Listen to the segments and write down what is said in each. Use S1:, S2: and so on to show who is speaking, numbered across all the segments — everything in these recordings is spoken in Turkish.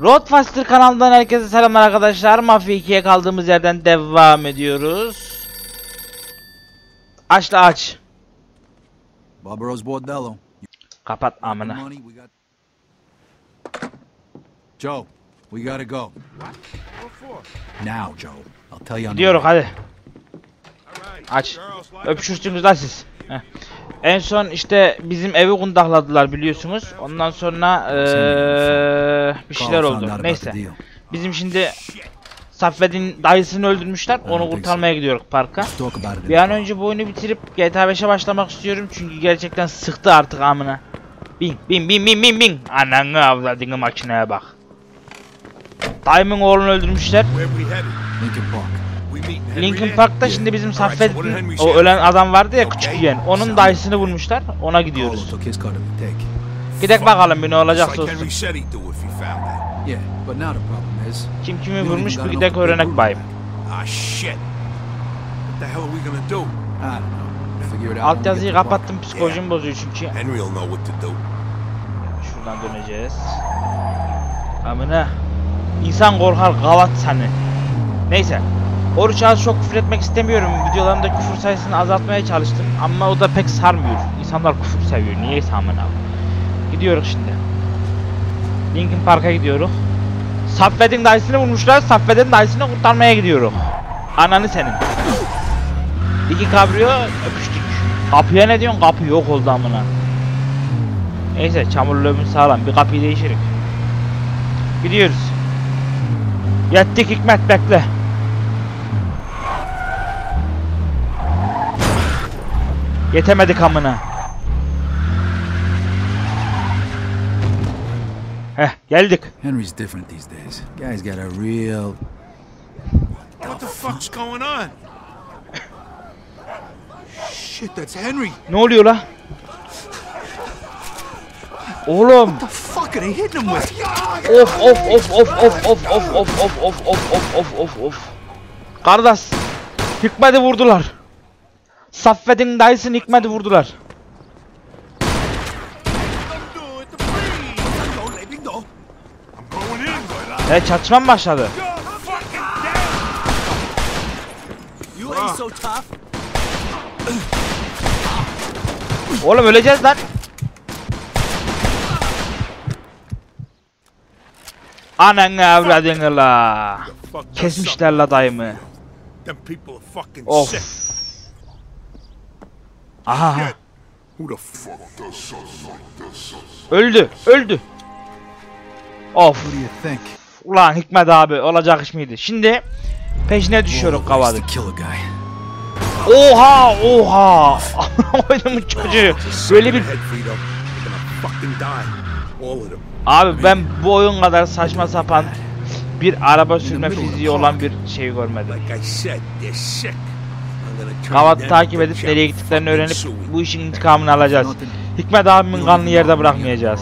S1: Roadfaster kanalından herkese selamlar arkadaşlar. Mafya 2'ye kaldığımız yerden devam ediyoruz. Aç da aç.
S2: Barbaro's Bordello.
S1: Kapat amına.
S2: Joe, we gotta go. Now, Joe. I'll tell you
S1: Gidiyoruz hadi. Aç. Öpüşürsünüz lan siz. Heh. En son işte bizim evi kundakladılar biliyorsunuz. Ondan sonra eee bir şeyler oldu. Neyse. Bizim şimdi Saffet'in dayısını öldürmüşler. Onu kurtarmaya gidiyoruz parka. Bir an önce bu oyunu bitirip GTA 5'e başlamak istiyorum çünkü gerçekten sıktı artık amına. Bin bin bin bin bin bin. Ananı avladığını makineye bak. Dayımın oğlunu öldürmüşler. Linkin Park'ta şimdi bizim Saffet'in o ölen adam vardı ya küçük yiyen. Onun dayısını bulmuşlar. Ona gidiyoruz. Gidek bakalım bir ne olacaksa olsun. Kim kimi vurmuş bir gidek öğrenek bayım. Alt yazıyı kapattım psikolojim bozuyor çünkü. Şuradan döneceğiz. Amına. İnsan korkar gavat seni. Neyse. Oruç az çok küfür etmek istemiyorum. Videolarımda küfür sayısını azaltmaya çalıştım. Ama o da pek sarmıyor. İnsanlar küfür seviyor. Niye amına? Gidiyoruz şimdi. Linkin Park'a gidiyoruz. Saffet'in dayısını vurmuşlar. Saffet'in dayısını kurtarmaya gidiyoruz. Ananı senin. İki kabrio öpüştük. Kapıya ne diyorsun? Kapı yok oldu amına. Neyse çamurluğumuz sağlam. Bir kapıyı değişirik. Gidiyoruz. Yettik Hikmet bekle. Yetemedik amına. Heh geldik.
S2: Henry's different these days. Guy's got a real.
S3: What the fuck's going on?
S2: Shit, that's Henry.
S1: Ne oluyor la? Oğlum.
S2: The fuck are they hitting him with?
S1: Of of of of of of of of of of of of of of of Kardeş Hikmet'i vurdular Saffet'in dayısı Nikmet'i vurdular. E çatışmam başladı. Oğlum öleceğiz lan. Ananı avradını la. Kesmişler la dayımı. Of. Aha. Öldü, öldü. Of. Ulan Hikmet abi olacak iş miydi? Şimdi peşine düşüyoruz kavadık. Oha, oha. Oyunumun çocuğu. Böyle bir... Abi ben bu oyun kadar saçma sapan bir araba sürme fiziği olan bir şey görmedim. Kavat'ı takip edip nereye gittiklerini öğrenip bu işin intikamını alacağız. Hikmet abimin kanını yerde bırakmayacağız.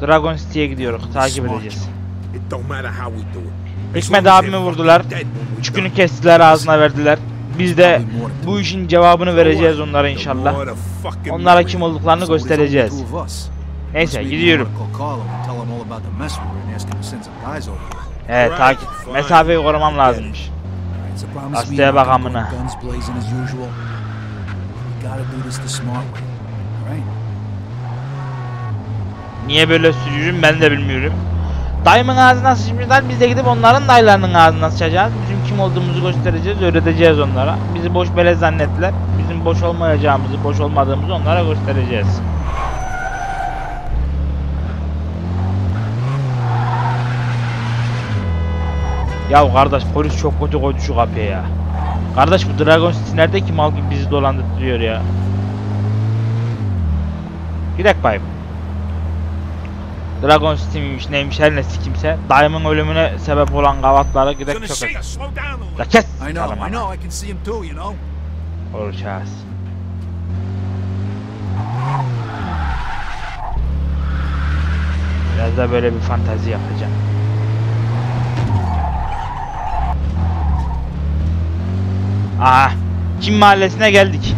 S1: Dragon City'ye gidiyoruz. Takip edeceğiz. Hikmet abimi vurdular. Çükünü kestiler ağzına verdiler. Biz de bu işin cevabını vereceğiz onlara inşallah. Onlara kim olduklarını göstereceğiz. Neyse gidiyorum. Evet takip. Mesafeyi korumam lazımmış.
S2: Gazeteye
S1: bak amına. Niye böyle sürüyorum ben de bilmiyorum. Dayımın ağzına sıçmışlar biz de gidip onların daylarının ağzına sıçacağız. Bizim kim olduğumuzu göstereceğiz öğreteceğiz onlara. Bizi boş bele zannettiler. Bizim boş olmayacağımızı boş olmadığımızı onlara göstereceğiz. Ya kardeş polis çok kötü koydu şu kapıya ya. Kardeş bu Dragon City nerede ki mal gibi bizi dolandırıyor ya. Gidek bayım. Dragon City miymiş neymiş her nesi kimse. Dayımın ölümüne sebep olan gavatlara gidek çok
S3: a
S1: La kes!
S2: I know, I know, I can see him too, you know?
S1: Olur şahıs. Biraz da böyle bir fantazi yapacağım. Ah, Çin mahallesine geldik.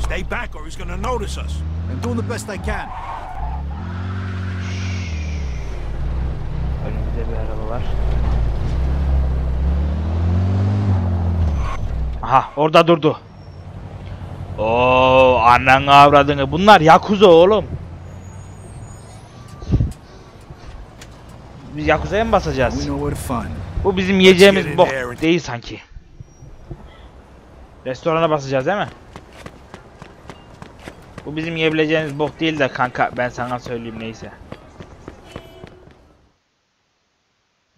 S3: Stay back or he's gonna notice us.
S2: I'm doing the best I can.
S1: Önümüzde bir araba var. Aha orada durdu. Oo annen avradını. Bunlar Yakuza oğlum. Biz Yakuza'ya mı basacağız? Bu bizim yiyeceğimiz bok değil sanki. Restorana basacağız değil mi? Bu bizim yiyebileceğimiz bok değil de kanka ben sana söyleyeyim neyse.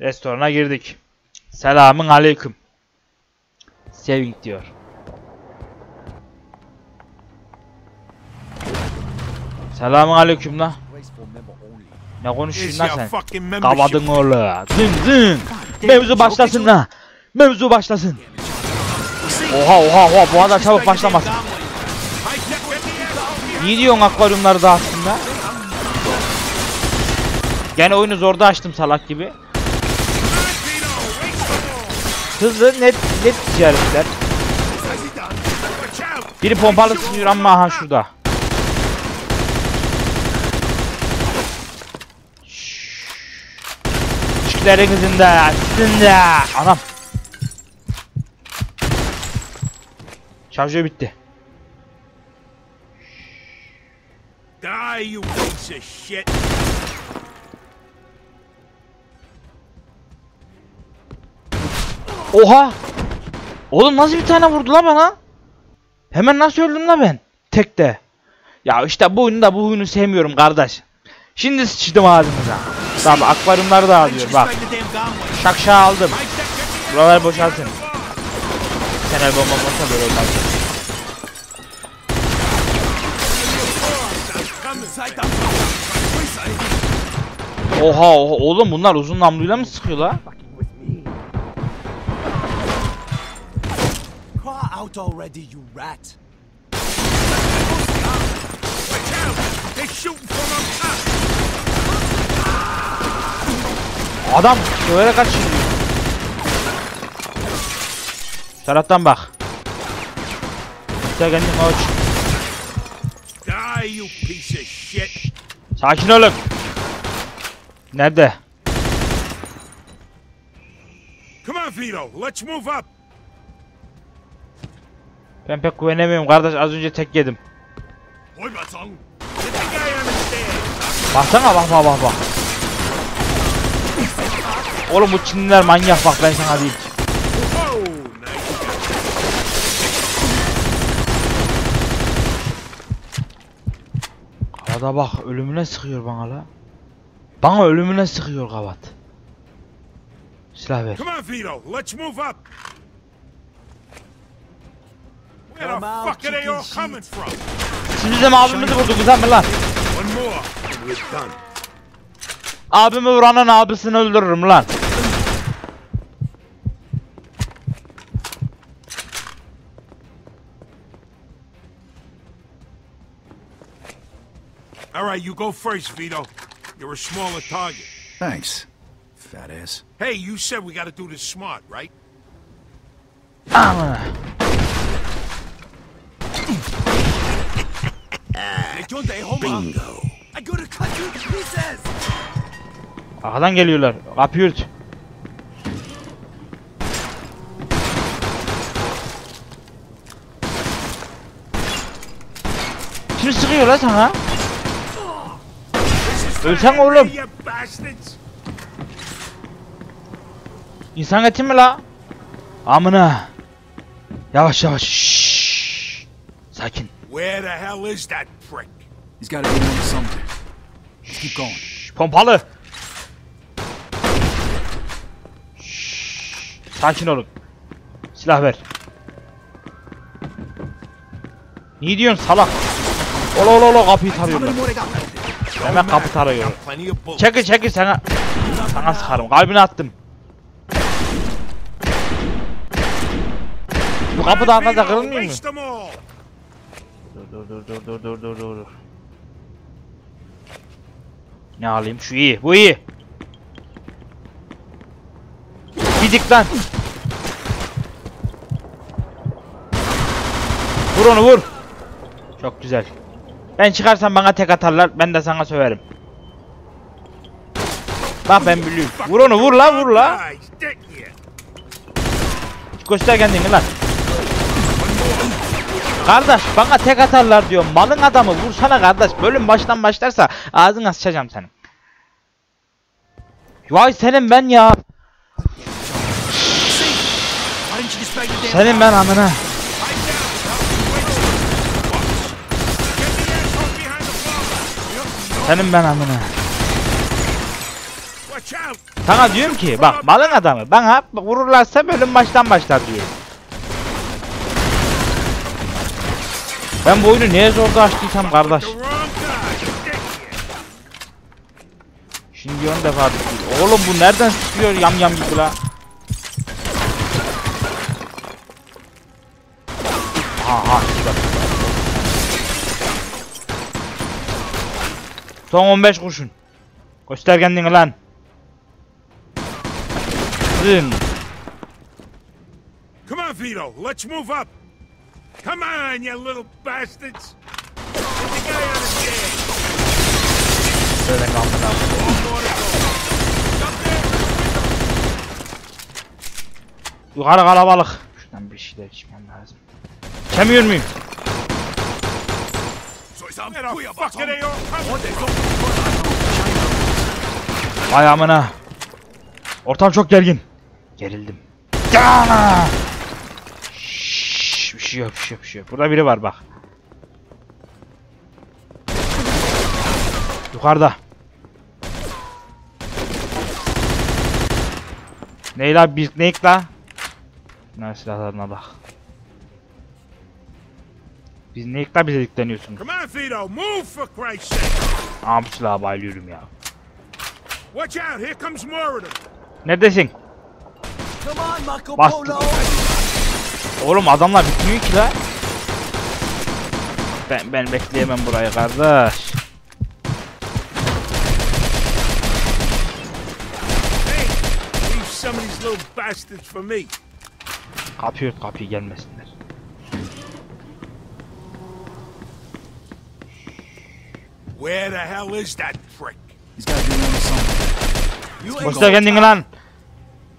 S1: Restorana girdik. Selamın aleyküm. Saving diyor. Selamın aleyküm la. Ne konuşuyorsun lan sen? Kavadın oğlu. Zın zın. Mevzu başlasın la. Mevzu başlasın. Oha oha oha bu kadar çabuk başlamaz. İyi diyorsun akvaryumları da aslında. Gene oyunu zorda açtım salak gibi. Hızlı net net ticaretler. Biri pompalı sıkıyor ama aha şurada. İşlerinizin de sizin de. Anam. Şarjör bitti.
S3: Die, you piece of shit.
S1: Oha! Oğlum nasıl bir tane vurdu la bana? Hemen nasıl öldüm la ben? Tekte. Ya işte bu oyunu da bu oyunu sevmiyorum kardeş. Şimdi sıçtım ağzınıza. Tabi akvaryumları da alıyor bak. Şakşağı aldım. Buralar boşaltın. Senel bomba olsa böyle olmaz. Oha oha oğlum bunlar uzun namluyla mı sıkıyor la?
S4: Out already, you rat.
S3: They're shooting from up top.
S1: Adam dövere kaçıyor. Şu taraftan bak. Sen kendin koç.
S3: Die, you piece of shit.
S1: Sakin olun. Nerede?
S3: Come on, Vito. Let's move up.
S1: Ben pek güvenemiyorum kardeş az önce tek yedim.
S3: Boy, Batsong. Get the guy on the stairs.
S1: Baksana bak bak bak bak. Oğlum bu Çinliler manyak bak ben sana diyeyim. Arada bak ölümüne sıkıyor bana la. Bana ölümüne sıkıyor kavat. Silah ver.
S3: Come on, Vito. Let's move up. Where the fuck are they all coming from?
S1: Siz bizim abimizi vurdunuz lan mı lan? Abimi vuranın abisini öldürürüm lan.
S3: All right, you go first, Vito. You're a smaller target.
S2: Thanks, fat ass.
S3: Hey, you said we got to do this smart, right?
S1: Amına.
S4: Legion. Bingo. I gotta cut you to pieces.
S1: Arkadan geliyorlar. Kapıyı ört. Kim sıkıyor lan sana? Ölsen oğlum. İnsan eti mi la? Amına. Yavaş yavaş. Şşş. Sakin.
S3: Where the hell is that prick?
S2: He's got to get into something. Keep going.
S1: Pompalı. Şşş. Sakin olun. Silah ver. Ne diyorsun salak? Ola ola ola kapıyı tarıyorlar. Hemen kapı tarıyor. Çekil çekil sana. Sana sıkarım. Kalbine attım. Bu kapı daha fazla kırılmıyor mu? Dur dur dur dur dur dur dur dur. Ne alayım? Şu iyi. Bu iyi. Gidik lan. Vur onu vur. Çok güzel. Ben çıkarsam bana tek atarlar. Ben de sana söverim. Bak ben biliyorum. Vur onu vur la vur la. Göster kendini lan. Kardeş bana tek atarlar diyor. Malın adamı vursana kardeş. Bölüm baştan başlarsa ağzına sıçacağım senin. Vay senin ben ya. Senin ben amına.
S3: Get the asshole behind the flower.
S1: Senin ben amına. Sana diyorum ki bak malın adamı bana vururlarsa bölüm baştan başlar diyorum. Ben bu oyunu niye zorda açtıysam kardeş. Şimdi on defa düşüyor. Oğlum bu nereden sıkıyor yam yam gibi la. Aha Son 15 kurşun. Göster kendini lan. Zın.
S3: Come on, Vito. Let's move up. Come on, you little bastards. Get the guy out of jail.
S1: Şöyle kalkın
S3: there.
S1: Yukarı kalabalık. Şuradan bir şeyler içmem lazım. İçemiyor muyum?
S3: The fuck are they all coming from?
S1: Vay amına. Ortam çok gergin. Gerildim. Ana! Şşş, bir şey yok, bir şey yok, bir şey yok. Burada biri var bak. Yukarıda. Ney la bir neyik la? Bunlar silahlarına bak.
S3: Move for Christ's sake.
S1: Aa bu silaha bayılıyorum ya.
S3: Watch out. Here comes more of them.
S1: Neredesin?
S4: Come on, Marco
S1: Bastı.
S4: Polo.
S1: Oğlum adamlar bitmiyor ki la. Ben ben bekleyemem burayı kardeş.
S3: Hey, leave some of these little bastards for me.
S1: Kapıyı ört kapıyı gelmesinler.
S3: Where the hell is that prick?
S2: He's got to
S4: ain't
S1: Göster
S4: gonna
S1: kendini lan.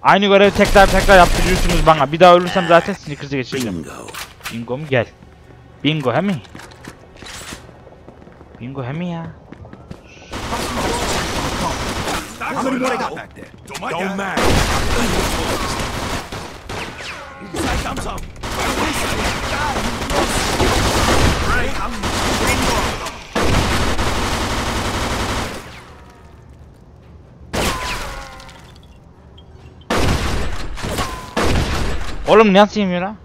S1: Aynı görevi tekrar tekrar yaptırıyorsunuz bana. Bir daha ölürsem zaten sneakers'ı geçireceğim.
S4: bingo.
S1: Bingo mu gel. Bingo he mi? Bingo he mi ya?
S3: Don't matter.
S4: Say come some.
S1: Oğlum nasıl yemiyor lan?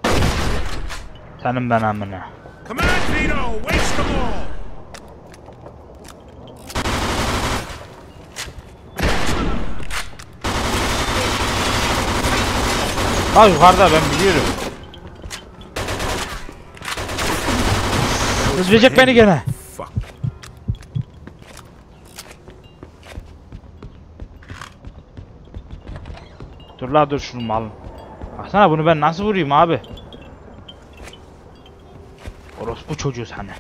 S1: Senin ben amına. Ha yukarıda ben biliyorum. Hızlayacak beni gene. Dur la dur şunu malın. Baksana bunu ben nasıl vurayım abi? Orospu çocuğu sana.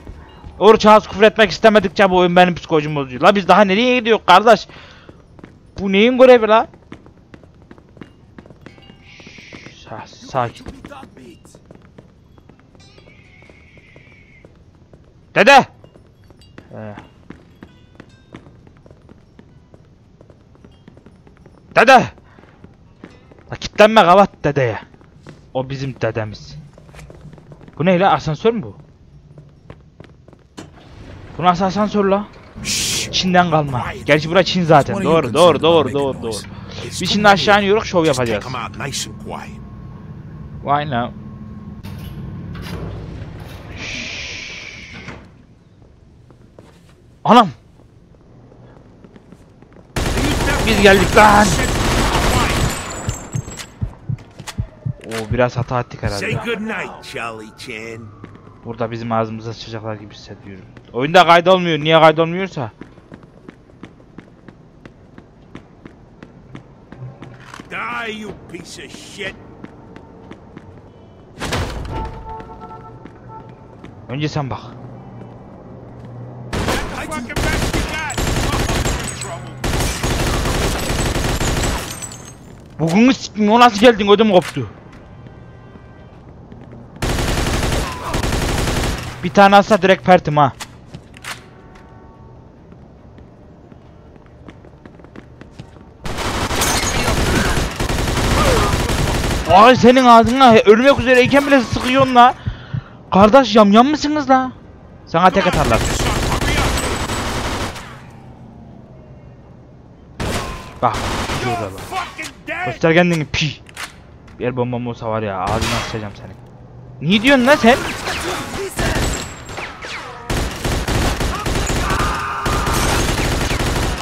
S1: Oruç ağız küfür etmek istemedikçe bu oyun benim psikolojimi bozuyor. La biz daha nereye gidiyoruz kardeş? Bu neyin görevi la? Sa sakin. Dede! Ee. Dede! La kitlenme kavat dedeye. O bizim dedemiz. Bu ne la asansör mü bu? Bu nasıl asansör la? Çin'den kalma. Gerçi bura Çin zaten. Doğru doğru doğru doğru doğru. Biz şimdi aşağı iniyoruz şov yapacağız. Why now? Anam! Biz geldik lan! biraz hata ettik herhalde.
S3: Say.
S1: Burada bizim ağzımıza sıçacaklar gibi hissediyorum. Oyunda kaydolmuyor. Niye kaydolmuyorsa?
S3: Die you piece of shit.
S1: Önce sen bak. Bugün o nasıl geldin ödüm koptu. Bir tane alsa direkt pertim ha. Ay senin ağzına ölmek üzereyken bile sıkıyorsun la. Kardeş yamyam mısınız la? Sana tek atarlar. Bak. Bak. Göster kendini pi. Bir bombam olsa var ya ağzına sıçacağım seni. Niye diyorsun lan sen?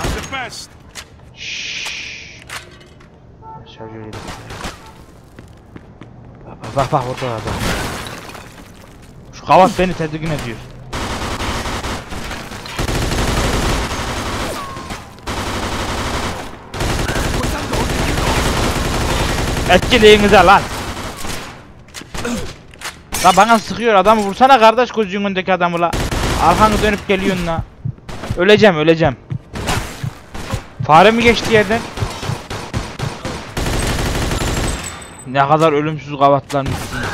S3: I'm the best!
S1: Şarjör yedim. Bak bak orada bak. Şu kavat beni tedirgin ediyor. Etkileyinize lan. La bana sıkıyor adamı vursana kardeş gözünün önündeki adamı la. Arkanı dönüp geliyorsun la. Öleceğim öleceğim. Fare mi geçti yerden? Ne kadar ölümsüz kavatlanmışsınız.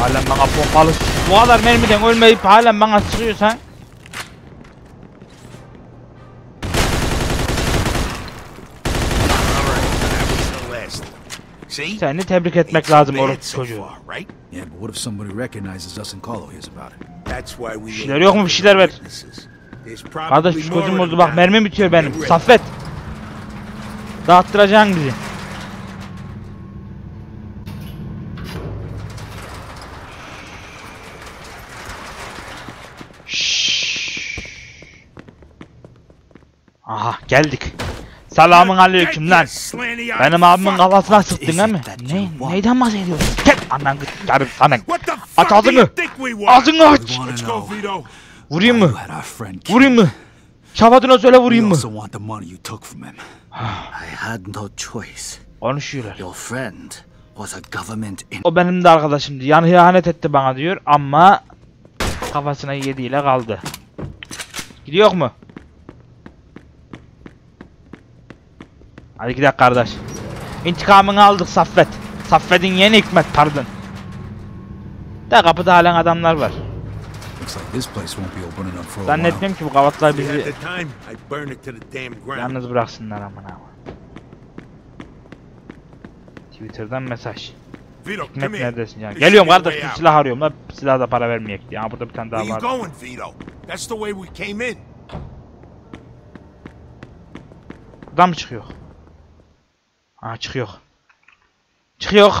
S1: Halen bana pompalı Bu kadar mermiden ölmeyip halen bana sıkıyorsan Seni tebrik etmek lazım oğlum çocuğu. Bir şeyler yok mu bir şeyler ver. Kardeş çocuğum
S3: oldu
S1: bak mermi bitiyor benim. Saffet. Dağıttıracaksın bizi. Aha geldik. Selamın aleyküm lan. Benim abimin kafasına sıktın değil mi? Ne, neyden bahsediyorsun? Tek anan kız
S3: yarın sana.
S1: Aç ağzını. Ağzını aç. Vurayım mı? Vurayım mı? Şafatına söyle vurayım mı? Konuşuyorlar. O benim de arkadaşımdı. Yani ihanet etti bana diyor ama kafasına yediyle kaldı. Gidiyor mu? Hadi gidelim kardeş. İntikamını aldık Saffet. Saffet'in yeni hikmet pardon. Da kapıda halen adamlar var. Zannetmiyorum ki bu
S3: gavatlar
S1: bizi yalnız bıraksınlar amına. Twitter'dan mesaj.
S3: Vito,
S1: Hikmet neredesin
S3: yani?
S1: Geliyorum kardeş bir silah arıyorum da silah da para vermeyecek diye. Ha burada bir tane daha var. Buradan mı çıkıyor? Ha çıkıyor. Çıkıyor.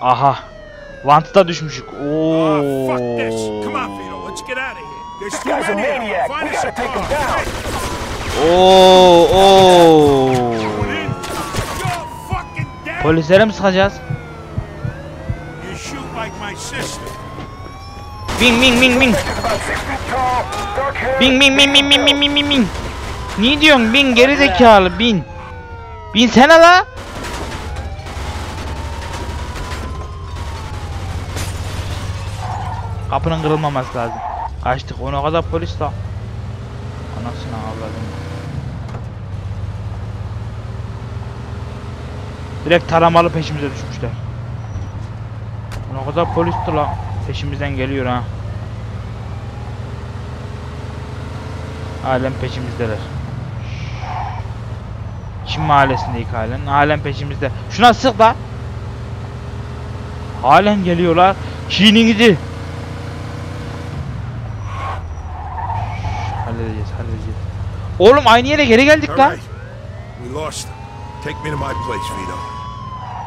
S1: Aha. Vant'ta düşmüşük. Oo. Oo, oo. Polislere mi sıkacağız? Bing bing bing bing. Bing bing bing bing bing bing bing bing. Ne diyorsun bin geri zekalı bin. Bin sen ala. Kapının kırılmaması lazım. Kaçtık ona kadar polis la. Anasını avladım. Direkt taramalı peşimize düşmüşler. Ona kadar polisti la. Peşimizden geliyor ha. Halen peşimizdeler. Çin mahallesindeyiz halen. Halen peşimizde. Şuna sık da. Halen geliyorlar. Çin'inizi. Halledeceğiz, halledeceğiz. Oğlum aynı yere geri geldik lan.
S3: We lost them. Take me to my place, Vito.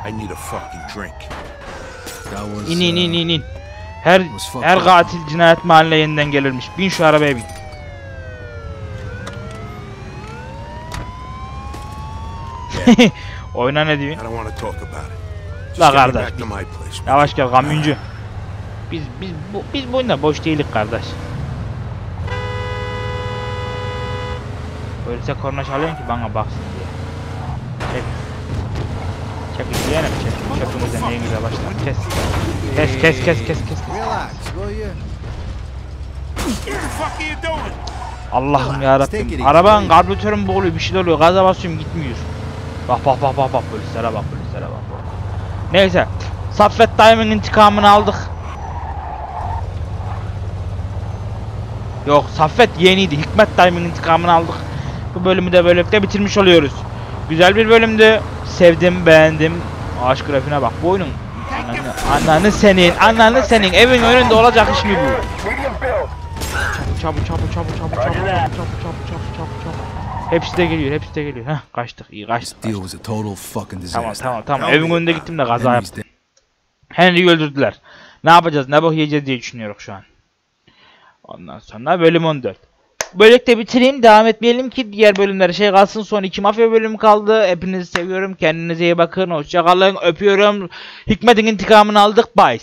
S3: I need a fucking drink.
S2: Was,
S1: İn in
S2: uh,
S1: in in in. Her her katil cinayet mahalline yeniden gelirmiş. Bin şu arabaya bin. Oyna ne diyorsun? La kardeş. Yavaş gel kamyoncu. Biz biz bu, biz bu oyunda boş değilik kardeş. Öyleyse korna çalıyorsun ki bana baksın diye. Çek. Çek izleyelim çek. Çekimizden en güzel başlar. Kes. Kes kes kes kes kes. kes. Allah'ım ya Rabbim. Arabanın karbüratörüm boğuluyor, bir şeyler oluyor. Gaza basıyorum gitmiyor. Bak bak bak bak bak polislere bak polislere bak. Neyse. Saffet dayımın intikamını aldık. Yok Saffet yeniydi. Hikmet dayımın intikamını aldık. Bu bölümü de böylelikle bitirmiş oluyoruz. Güzel bir bölümdü. Sevdim, beğendim. Ağaç grafiğine bak. Bu oyunun ananı, ananı senin, ananı senin. Evin önünde olacak iş mi bu? Çabuk çabuk çabuk çabuk çabuk çabuk çabuk çabuk çabuk çabuk çabuk çabuk. Hepsi de geliyor, hepsi de geliyor. Heh, kaçtık, iyi kaçtık. kaçtık. Tamam tamam tamam. Evin önünde gittim de kaza yaptım. Henry'i öldürdüler. Ne yapacağız, ne bok yiyeceğiz diye düşünüyoruz şu an. Ondan sonra bölüm 14. Böylelikle bitireyim, devam etmeyelim ki diğer bölümlere şey kalsın. Son iki mafya bölümü kaldı. Hepinizi seviyorum. Kendinize iyi bakın. Hoşça kalın. Öpüyorum. Hikmet'in intikamını aldık. Bye.